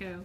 Go.